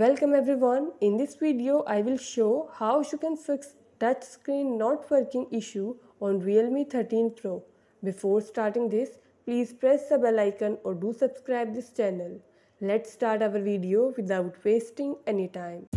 Welcome everyone. In this video, I will show how you can fix touch screen not working issue on Realme 13 Pro. Before starting this, please press the bell icon or do subscribe this channel. Let's start our video without wasting any time.